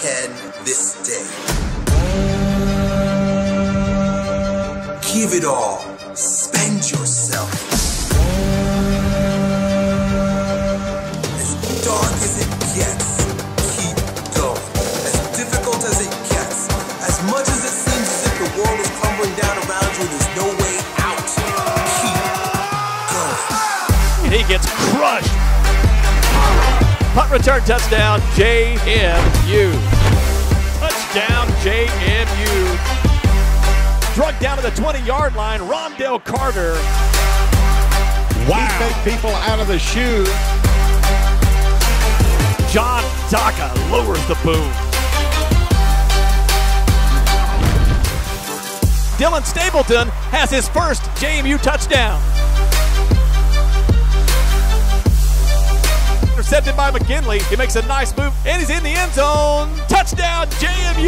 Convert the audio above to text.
can this day. Give it all. Spend yourself. As dark as it gets, keep going. As difficult as it gets, as much as it seems as if the world is crumbling down around you there's no way out, keep going. He gets crushed. Punt return touchdown, JMU. Touchdown, JMU. Drug down to the 20 yard line, Rondell Carter. Wow. Keep people out of the shoe. John Daka lowers the boom. Dylan Stapleton has his first JMU touchdown. Intercepted by McKinley. He makes a nice move and he's in the end zone. Touchdown, JMU!